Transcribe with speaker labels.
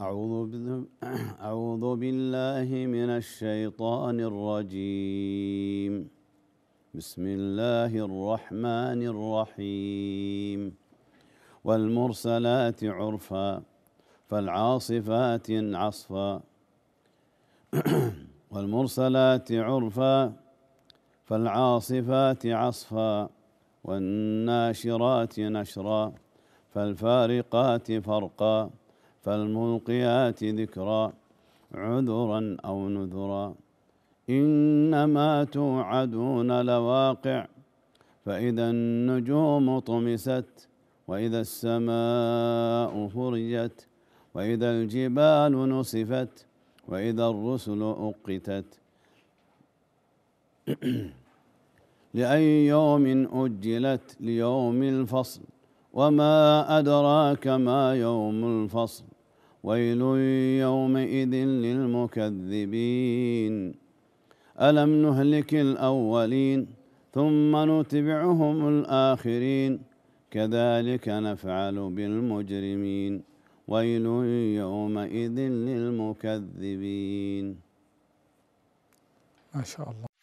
Speaker 1: أعوذ بال- أعوذ بالله من الشيطان الرجيم. بسم الله الرحمن الرحيم. والمرسلات عرفا فالعاصفات عصفا. والمرسلات عرفا فالعاصفات عصفا. والناشرات نشرا فالفارقات فرقا. فالملقيات ذكرا عذرا أو نذرا. إنما توعدون لواقع فإذا النجوم طمست وإذا السماء فرجت وإذا الجبال نصفت وإذا الرسل أقتت. لأي يوم أجلت ليوم الفصل وما أدراك ما يوم الفصل. ويل يومئذ للمكذبين. ألم نهلك الأولين ثم نتبعهم الآخرين؟ كذلك نفعل بالمجرمين. ويل يومئذ للمكذبين.
Speaker 2: ما شاء الله.